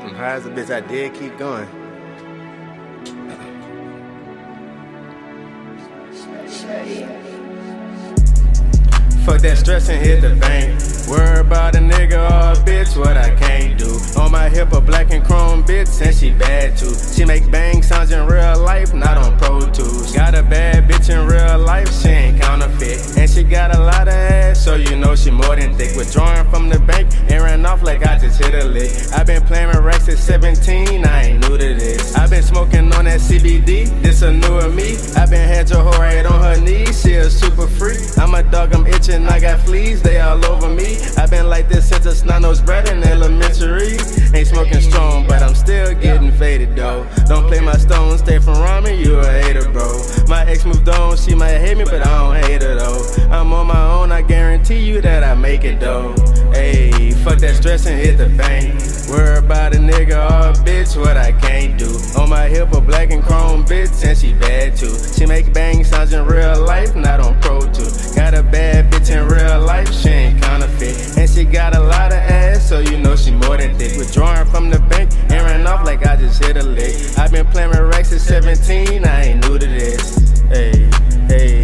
I'm high as a bitch. I did keep going. Fuck that stress and hit the bank. Worry about a nigga or a bitch, what I can't do. On my hip, a black and chrome bitch, and she bad too. She make bang sounds in real life, not on Pro Tools. Got a bad bitch in real life, she ain't counterfeit. And she got a lot so you know she more than thick. Withdrawing from the bank and ran off like I just hit a lick. i been playing with racks at 17, I ain't new to this. i been smoking on that CBD, this a newer me. i been had your hoe right on her knees, she a super freak. I'm a dog, I'm itching I got fleas, they all over me. i been like this since a snot nose in elementary. Ain't smoking strong, but I'm still getting faded though. Don't play my stones, stay from ramen, you a hater, bro. My ex moved on, she might hate me, but I don't hate her though make it though. Ayy, fuck that stress and hit the bank. Worry about a nigga or a bitch, what I can't do. On my hip, a black and chrome bitch, and she bad too. She make bang sounds in real life, not on Pro Tools. Got a bad bitch in real life, she ain't counterfeit. And she got a lot of ass, so you know she more than thick. Withdrawing from the bank and ran off like I just hit a lick. i been playing with racks at 17, I ain't new to this. Ayy, ayy.